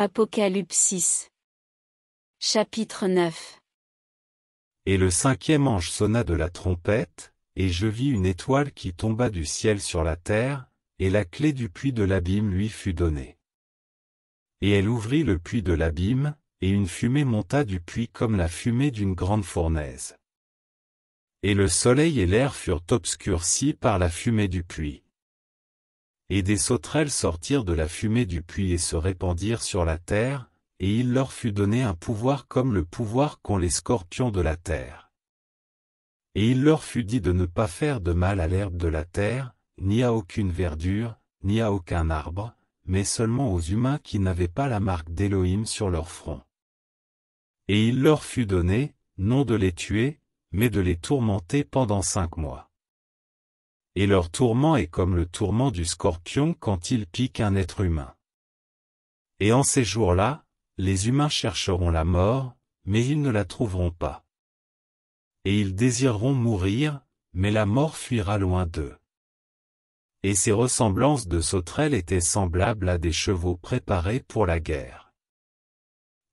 Apocalypse Chapitre 9 Et le cinquième ange sonna de la trompette, et je vis une étoile qui tomba du ciel sur la terre, et la clé du puits de l'abîme lui fut donnée. Et elle ouvrit le puits de l'abîme, et une fumée monta du puits comme la fumée d'une grande fournaise. Et le soleil et l'air furent obscurcis par la fumée du puits. Et des sauterelles sortirent de la fumée du puits et se répandirent sur la terre, et il leur fut donné un pouvoir comme le pouvoir qu'ont les scorpions de la terre. Et il leur fut dit de ne pas faire de mal à l'herbe de la terre, ni à aucune verdure, ni à aucun arbre, mais seulement aux humains qui n'avaient pas la marque d'Élohim sur leur front. Et il leur fut donné, non de les tuer, mais de les tourmenter pendant cinq mois et leur tourment est comme le tourment du scorpion quand il pique un être humain. Et en ces jours-là, les humains chercheront la mort, mais ils ne la trouveront pas. Et ils désireront mourir, mais la mort fuira loin d'eux. Et ces ressemblances de sauterelles étaient semblables à des chevaux préparés pour la guerre.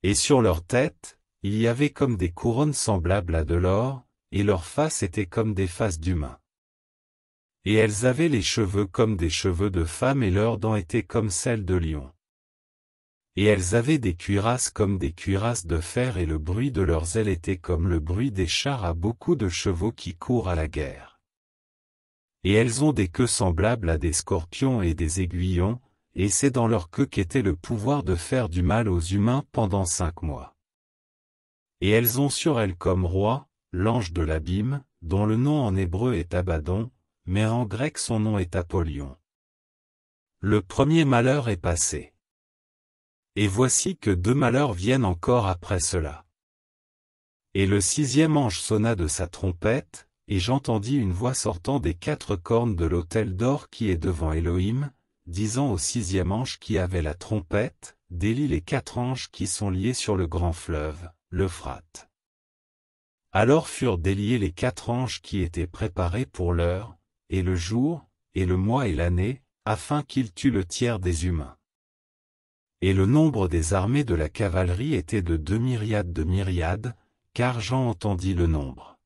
Et sur leur tête, il y avait comme des couronnes semblables à de l'or, et leurs faces étaient comme des faces d'humains. Et elles avaient les cheveux comme des cheveux de femmes et leurs dents étaient comme celles de lion. Et elles avaient des cuirasses comme des cuirasses de fer et le bruit de leurs ailes était comme le bruit des chars à beaucoup de chevaux qui courent à la guerre. Et elles ont des queues semblables à des scorpions et des aiguillons, et c'est dans leur queue qu'était le pouvoir de faire du mal aux humains pendant cinq mois. Et elles ont sur elles comme roi, l'ange de l'abîme, dont le nom en hébreu est Abaddon, mais en grec son nom est Apollyon. Le premier malheur est passé. Et voici que deux malheurs viennent encore après cela. Et le sixième ange sonna de sa trompette, et j'entendis une voix sortant des quatre cornes de l'autel d'or qui est devant Elohim, disant au sixième ange qui avait la trompette, délie les quatre anges qui sont liés sur le grand fleuve, l'Euphrate. Alors furent déliés les quatre anges qui étaient préparés pour l'heure, et le jour, et le mois et l'année, afin qu'il tue le tiers des humains. Et le nombre des armées de la cavalerie était de deux myriades de myriades, car Jean entendit le nombre.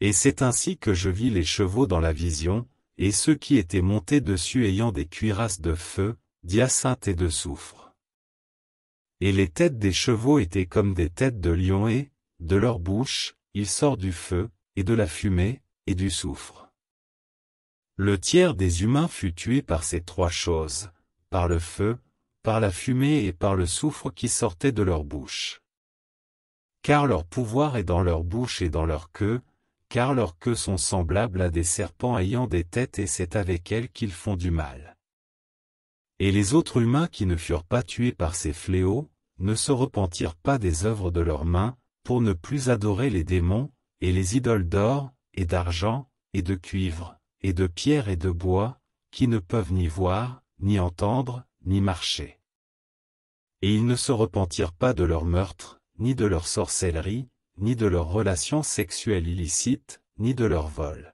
Et c'est ainsi que je vis les chevaux dans la vision, et ceux qui étaient montés dessus ayant des cuirasses de feu, d'hyacinthe et de soufre. Et les têtes des chevaux étaient comme des têtes de lions et, de leur bouche, il sort du feu, et de la fumée, et du soufre. Le tiers des humains fut tué par ces trois choses, par le feu, par la fumée et par le soufre qui sortait de leur bouche. Car leur pouvoir est dans leur bouche et dans leur queue, car leurs queues sont semblables à des serpents ayant des têtes et c'est avec elles qu'ils font du mal. Et les autres humains qui ne furent pas tués par ces fléaux, ne se repentirent pas des œuvres de leurs mains, pour ne plus adorer les démons, et les idoles d'or, et d'argent, et de cuivre, et de pierre et de bois, qui ne peuvent ni voir, ni entendre, ni marcher. Et ils ne se repentirent pas de leur meurtre, ni de leur sorcellerie, ni de leurs relations sexuelles illicites, ni de leur vol.